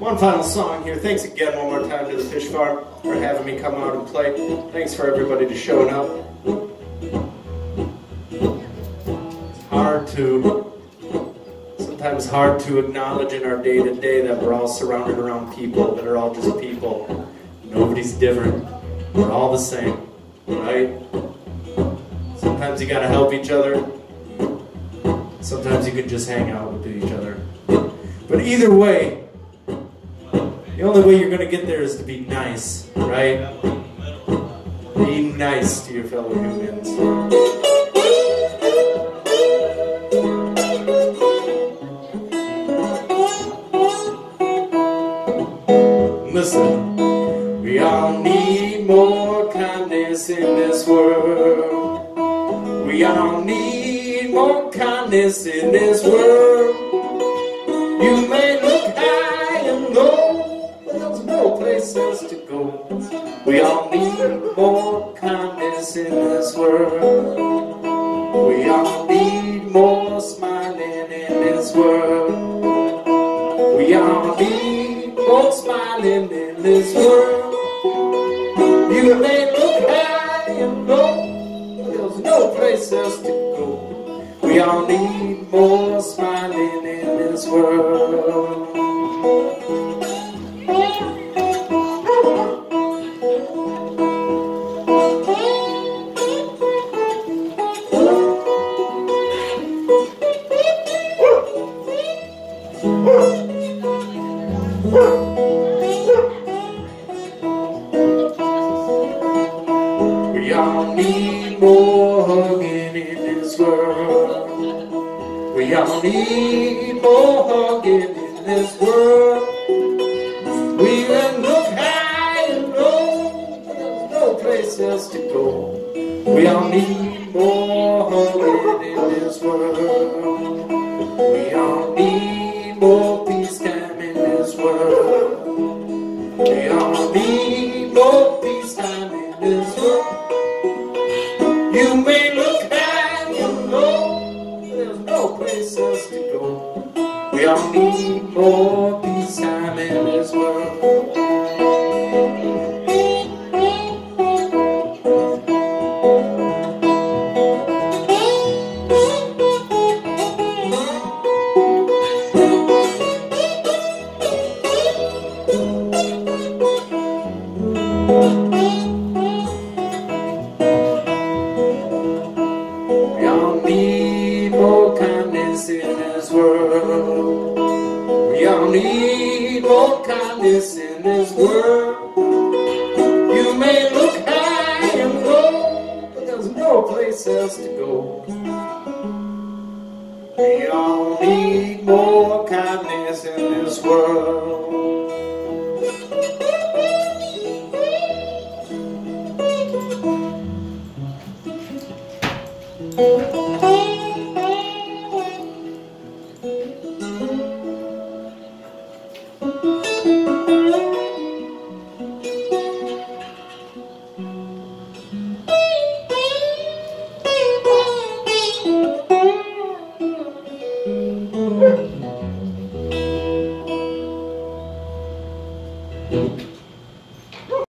One final song here. Thanks again one more time to the Fish Farm for having me come out and play. Thanks for everybody to showing up. It's hard to sometimes hard to acknowledge in our day to day that we're all surrounded around people that are all just people. Nobody's different. We're all the same, right? Sometimes you gotta help each other. Sometimes you can just hang out with each other. But either way, the only way you're going to get there is to be nice, right? Be nice to your fellow humans. Listen, we all need more kindness in this world. We all need more kindness in this world. You may look high and low, but there's no place else to go. We all need more kindness in this world. We all need more smiling in this world. We all need more smiling in this world. You may look high and low, but there's no place else to go. We all need more smiling in this world. We all need more hugging in this world. We all need more hugging in this world. We can look high and low, but there's no place else to go. We all need more hugging in this world. We all need more peace time in this world. We all need more need more peace time in this world. We all need more kindness in this world. All need more kindness in this world. You may look high and low, but there's no place else to go. We all need more kindness in this world.